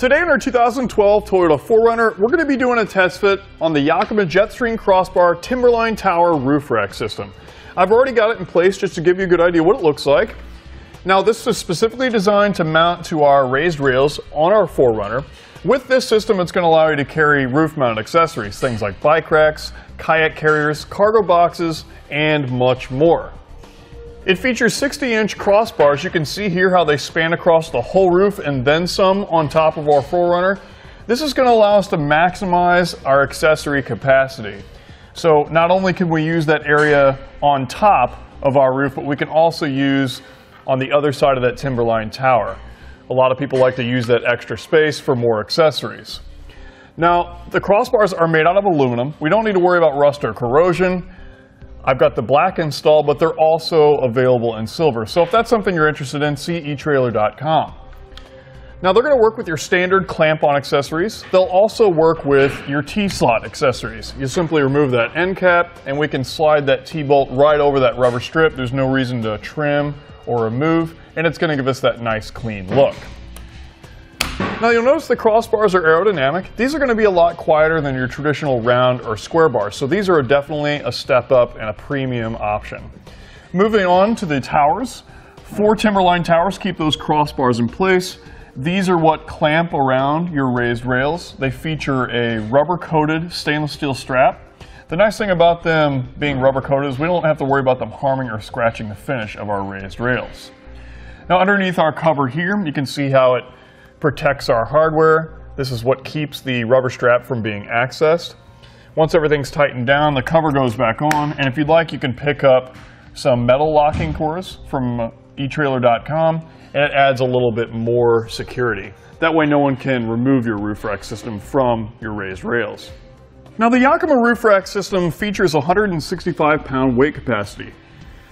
Today in our 2012 Toyota 4Runner, we're going to be doing a test fit on the Yakima Jetstream Crossbar Timberline Tower roof rack system. I've already got it in place just to give you a good idea what it looks like. Now this is specifically designed to mount to our raised rails on our 4Runner. With this system, it's going to allow you to carry roof mounted accessories, things like bike racks, kayak carriers, cargo boxes, and much more. It features 60 inch crossbars. You can see here how they span across the whole roof and then some on top of our 4Runner. This is going to allow us to maximize our accessory capacity. So not only can we use that area on top of our roof, but we can also use on the other side of that timberline tower. A lot of people like to use that extra space for more accessories. Now, the crossbars are made out of aluminum. We don't need to worry about rust or corrosion. I've got the black installed, but they're also available in silver. So if that's something you're interested in, see eTrailer.com. Now they're going to work with your standard clamp-on accessories. They'll also work with your T-slot accessories. You simply remove that end cap and we can slide that T-bolt right over that rubber strip. There's no reason to trim or remove, and it's going to give us that nice clean look. Now you'll notice the crossbars are aerodynamic. These are going to be a lot quieter than your traditional round or square bars, so these are definitely a step up and a premium option. Moving on to the towers. Four Timberline towers keep those crossbars in place. These are what clamp around your raised rails. They feature a rubber coated stainless steel strap. The nice thing about them being rubber coated is we don't have to worry about them harming or scratching the finish of our raised rails. Now underneath our cover here, you can see how it protects our hardware. This is what keeps the rubber strap from being accessed. Once everything's tightened down, the cover goes back on, and if you'd like, you can pick up some metal locking cores from eTrailer.com, and it adds a little bit more security. That way no one can remove your roof rack system from your raised rails. Now the Yakima roof rack system features 165 pound weight capacity.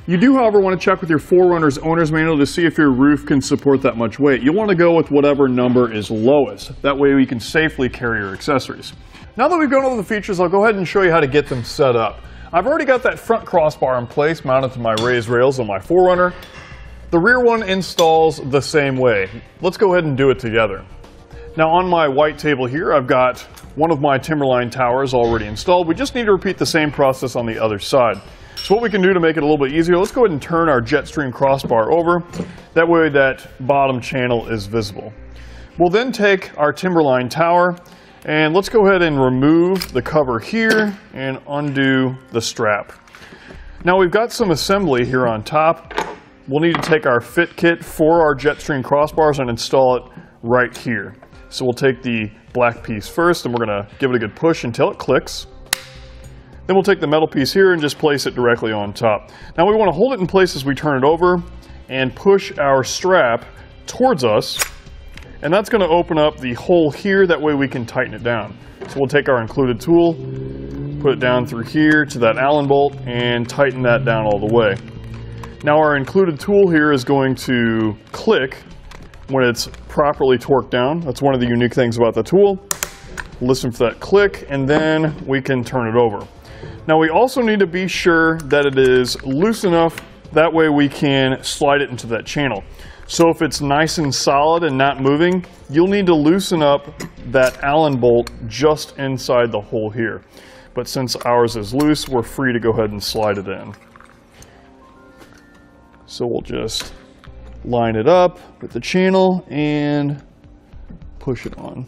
You do, however, want to check with your 4Runner's owner's manual to see if your roof can support that much weight. You'll want to go with whatever number is lowest. That way we can safely carry your accessories. Now that we've gone over the features, I'll go ahead and show you how to get them set up. I've already got that front crossbar in place mounted to my raised rails on my 4Runner. The rear one installs the same way. Let's go ahead and do it together. Now on my white table here, I've got one of my Timberline towers already installed. We just need to repeat the same process on the other side. So what we can do to make it a little bit easier, let's go ahead and turn our Jetstream crossbar over. That way that bottom channel is visible. We'll then take our Timberline tower and let's go ahead and remove the cover here and undo the strap. Now we've got some assembly here on top. We'll need to take our fit kit for our Jetstream crossbars and install it right here. So we'll take the black piece first and we're gonna give it a good push until it clicks. Then we'll take the metal piece here and just place it directly on top. Now we want to hold it in place as we turn it over and push our strap towards us. And that's going to open up the hole here, that way we can tighten it down. So we'll take our included tool, put it down through here to that Allen bolt and tighten that down all the way. Now our included tool here is going to click when it's properly torqued down. That's one of the unique things about the tool. Listen for that click and then we can turn it over. Now we also need to be sure that it is loose enough, that way we can slide it into that channel. So if it's nice and solid and not moving, you'll need to loosen up that Allen bolt just inside the hole here. But since ours is loose, we're free to go ahead and slide it in. So we'll just line it up with the channel and push it on.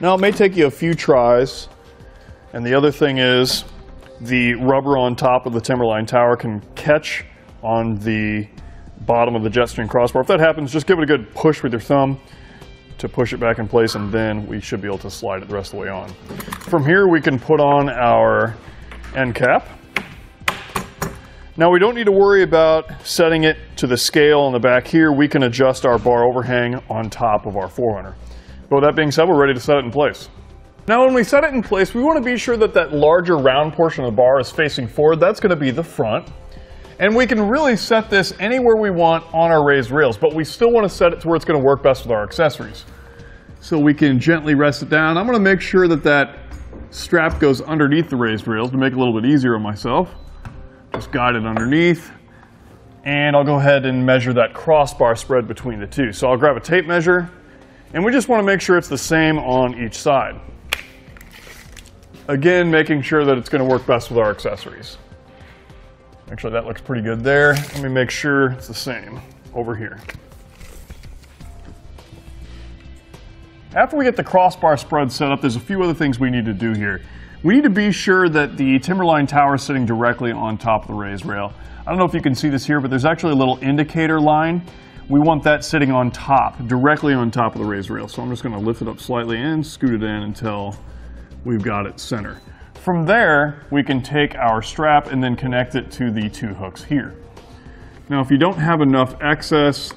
Now it may take you a few tries and the other thing is the rubber on top of the Timberline tower can catch on the bottom of the Jetstream crossbar. If that happens, just give it a good push with your thumb to push it back in place and then we should be able to slide it the rest of the way on. From here we can put on our end cap. Now we don't need to worry about setting it to the scale on the back here. We can adjust our bar overhang on top of our 4Runner. But with that being said, we're ready to set it in place. Now when we set it in place, we want to be sure that that larger round portion of the bar is facing forward. That's going to be the front. And we can really set this anywhere we want on our raised rails, but we still want to set it to where it's going to work best with our accessories. So we can gently rest it down. I'm going to make sure that that strap goes underneath the raised rails to make it a little bit easier on myself. Just guide it underneath and I'll go ahead and measure that crossbar spread between the two. So I'll grab a tape measure, and we just want to make sure it's the same on each side. Again, making sure that it's going to work best with our accessories. Actually, that looks pretty good there. Let me make sure it's the same over here. After we get the crossbar spread set up, there's a few other things we need to do here. We need to be sure that the timberline tower is sitting directly on top of the raised rail. I don't know if you can see this here, but there's actually a little indicator line. We want that sitting on top, directly on top of the raised rail. So I'm just gonna lift it up slightly and scoot it in until we've got it center. From there, we can take our strap and then connect it to the two hooks here. Now, if you don't have enough excess,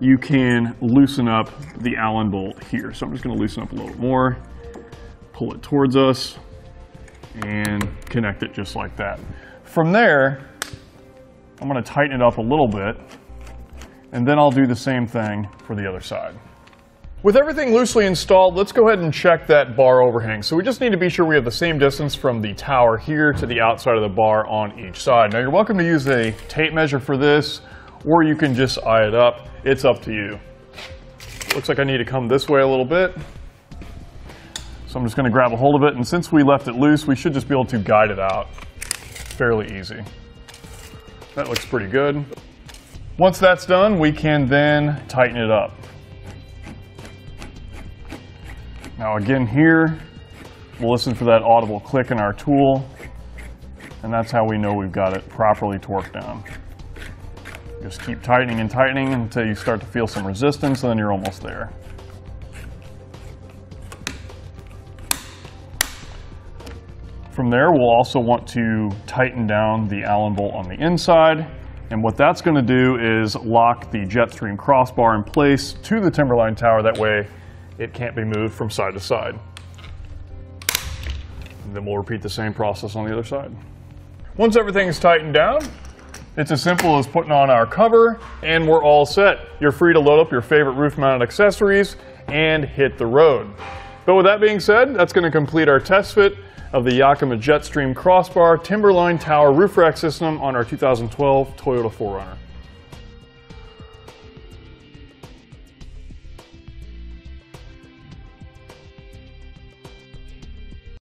you can loosen up the Allen bolt here. So I'm just gonna loosen up a little more, pull it towards us, and connect it just like that. From there, I'm gonna tighten it up a little bit, and then I'll do the same thing for the other side. With everything loosely installed, let's go ahead and check that bar overhang. So we just need to be sure we have the same distance from the tower here to the outside of the bar on each side. Now you're welcome to use a tape measure for this, or you can just eye it up. It's up to you. Looks like I need to come this way a little bit. So I'm just gonna grab a hold of it, and since we left it loose, we should just be able to guide it out fairly easy. That looks pretty good. Once that's done, we can then tighten it up. Now again here, we'll listen for that audible click in our tool, and that's how we know we've got it properly torqued down. Just keep tightening and tightening until you start to feel some resistance, and then you're almost there. From there, we'll also want to tighten down the Allen bolt on the inside. And what that's going to do is lock the Jetstream crossbar in place to the Timberline tower. That way it can't be moved from side to side. And then we'll repeat the same process on the other side. Once everything's tightened down, it's as simple as putting on our cover and we're all set. You're free to load up your favorite roof mounted accessories and hit the road. But with that being said, that's going to complete our test fit of the Yakima Jetstream Crossbar Timberline Tower roof rack system on our 2012 Toyota 4Runner.